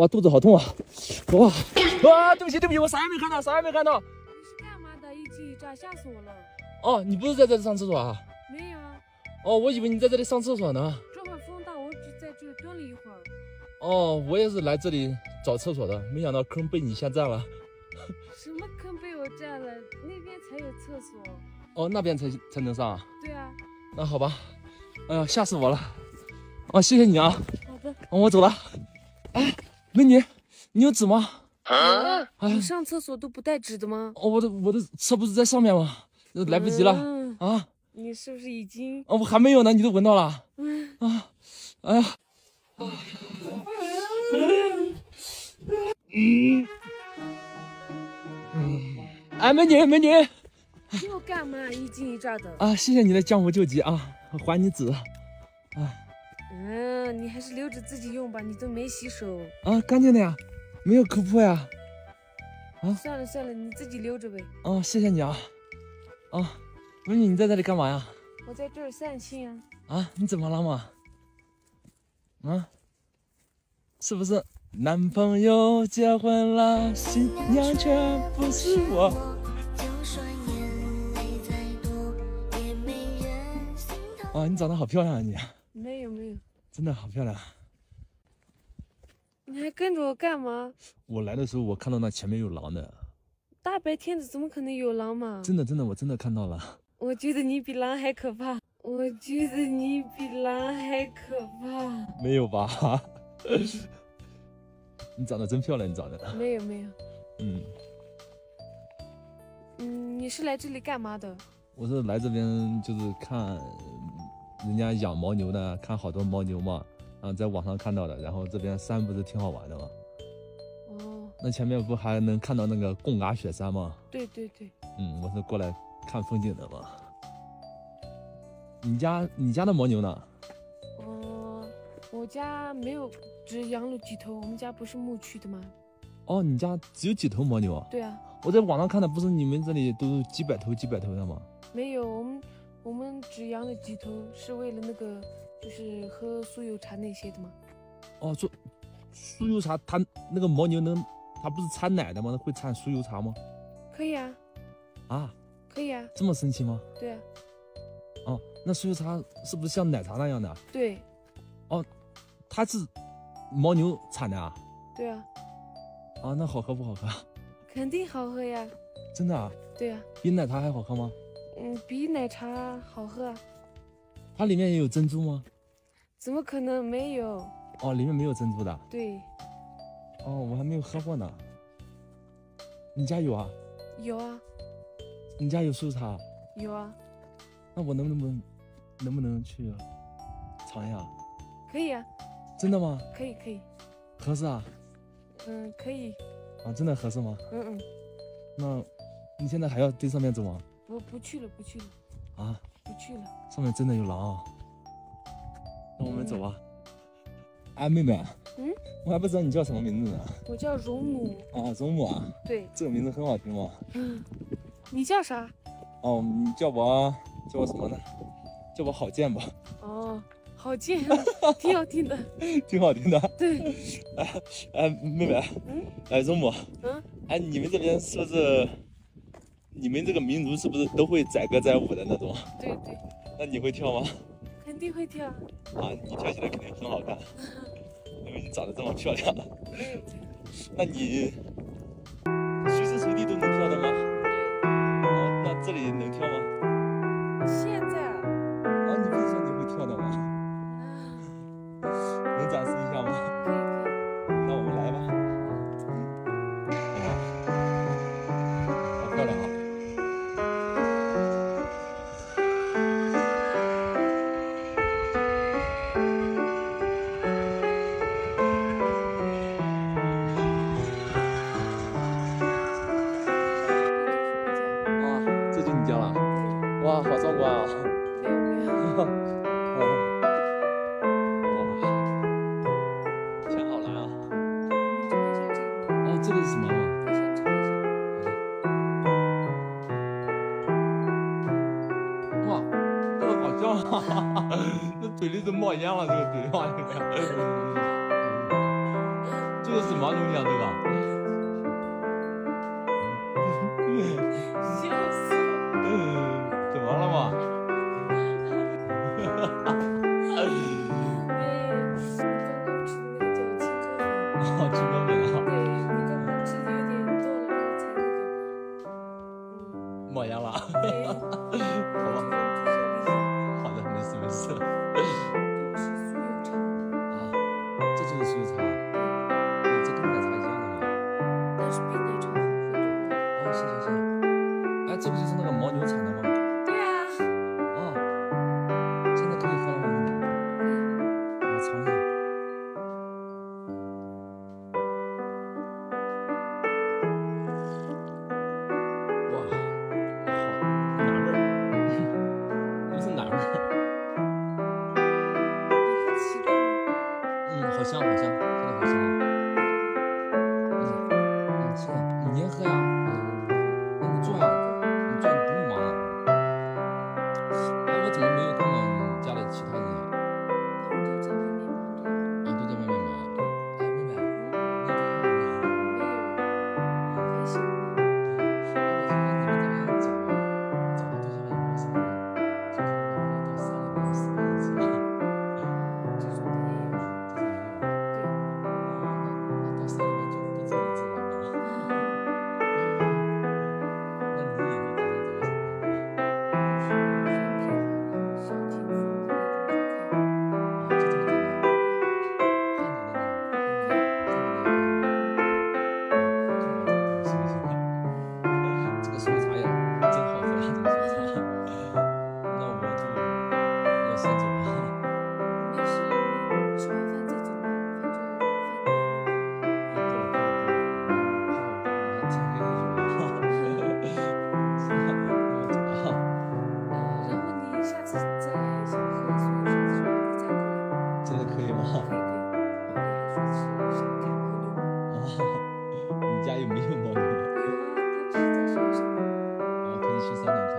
哇，肚子好痛啊！哇哇，对不起对不起，我啥也没看到，啥也没看到。你是干嘛的？一惊一乍，吓死我了。哦，你不是在这里上厕所啊？没有啊，哦，我以为你在这里上厕所呢。这会儿风大，我只在这里蹲了一会儿。哦，我也是来这里找厕所的，没想到坑被你先占了。什么坑被我占了？那边才有厕所。哦，那边才才能上啊？对啊，那好吧。哎呀，吓死我了。哦，谢谢你啊。好的。哦，我走了。哎，美女，你有纸吗？啊，哎你上厕所都不带纸的吗？哦，我的我的车不是在上面吗？来不及了嗯啊！你是不是已经？哦，我还没有呢，你都闻到了嗯，啊！哎呀，嗯嗯，哎，美女美女又干嘛？一惊一乍的。啊，谢谢你的江湖救急啊，还你纸啊嗯，你还是留着自己用吧，你都没洗手。啊，干净的呀，没有磕破呀。啊算了算了，你自己留着呗。啊，谢谢你啊啊，美女你在这里干嘛呀？我在这儿散心啊。啊，你怎么了嘛？啊，是不是男朋友结婚了，新娘却不是我？就算眼泪再多，也没人心疼。啊，你长得好漂亮啊你，没有没有，真的好漂亮。你还跟着我干嘛？我来的时候我看到那前面有狼的，大白天的怎么可能有狼嘛？真的真的我真的看到了。我觉得你比狼还可怕。我觉得你比狼还可怕。没有吧？你长得真漂亮，你长得，没有没有，嗯，嗯，你是来这里干嘛的？我是来这边就是看人家养牦牛呢，看好多牦牛嘛，啊，在网上看到的，然后这边山不是挺好玩的吗？哦，那前面不还能看到那个贡嘎雪山吗？对对对，嗯，我是过来看风景的嘛。你家你家的牦牛呢？哦，我家没有，只养了几头。我们家不是牧区的吗？哦，你家只有几头牦牛啊？对啊，我在网上看的，不是你们这里都有几百头几百头的吗？没有，我们我们只养了几头，是为了那个，就是喝酥油茶那些的吗。哦，做酥油茶，它那个牦牛能，它不是产奶的吗？会产酥油茶吗？可以啊，啊，可以啊，这么神奇吗？对啊，哦，那酥油茶是不是像奶茶那样的？对哦它是牦牛产的啊？对啊，啊，那好喝不好喝？肯定好喝呀。真的啊？对啊，比奶茶还好喝吗？嗯，比奶茶好喝啊？它里面也有珍珠吗？怎么可能没有？哦，里面没有珍珠的。对，哦，我还没有喝过呢。你家有啊？有啊，你家有酥油茶？有啊，那我能不能能不能去尝一下？可以啊，真的吗？可以可以，合适啊？嗯，可以，啊，真的合适吗？嗯嗯，那你现在还要对上面走吗？不不去了不去了啊，不去了。上面真的有狼啊！那我们走吧。哎，妹妹，嗯，我还不知道你叫什么名字呢。我叫荣母，啊，荣母啊，对，这个名字很好听嘛。嗯，你叫啥？哦，你叫我叫我什么呢？叫我郝建吧，哦，好贱啊，挺好听的。挺好听的。对，哎哎，妹妹，嗯哎，荣母，嗯，哎，你们这边是不是？你们这个民族是不是都会载歌载舞的那种？对对，那你会跳吗？肯定会跳。啊，你跳起来肯定很好看，因为你长得这么漂亮。那你这个是什么？这个好香啊！哈，那嘴里都冒烟了，这个嘴，哇！这个什么东西啊？这个。笑死。怎么了嘛？哈哈哈哈哈！哎，刚刚吃那个叫青稞粉。哇，青！这个好吃吗？嗯，你吃，你先喝呀、啊，你家有没有猫？啊，是。可以去山顶。